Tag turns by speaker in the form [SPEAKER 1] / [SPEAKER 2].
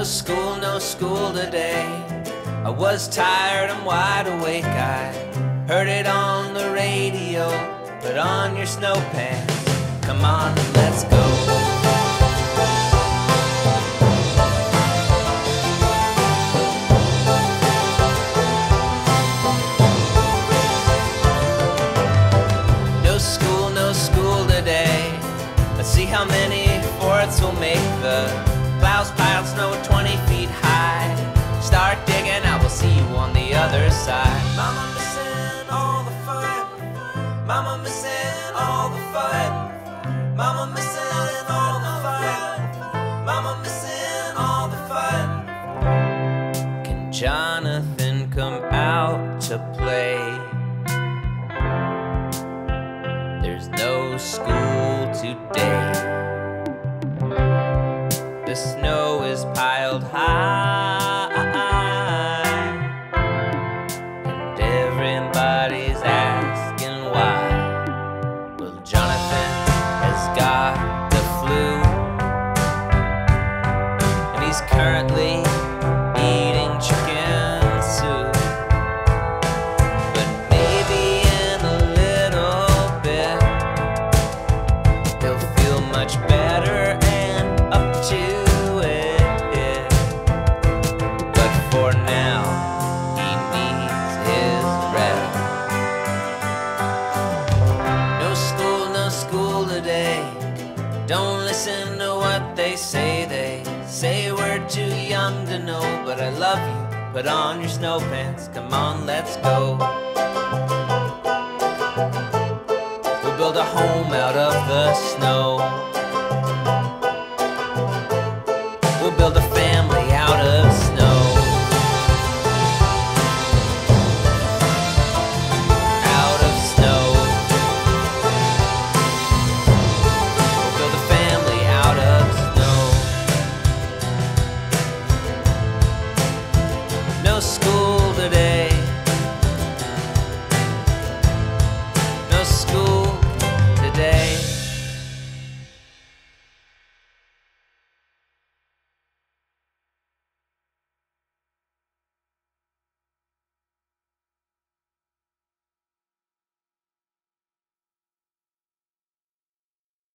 [SPEAKER 1] No school, no school today. I was tired, I'm wide awake. I heard it on the radio. Put on your snow pants. Come on, let's go. No school, no school today. Let's see how many forts will make the side. Mama missing all the fun. Mama missing all the fun. Mama missing all the fun. Mama missing all the fun. Can Jonathan come out to play? There's no school today. Currently eating chicken soup. But maybe in a little bit He'll feel much better and up to it. But for now, he needs his rest. No school, no school today. Don't listen to what they say. They to know, but I love you. Put on your snow pants. Come on, let's go. We'll build a home out of the snow.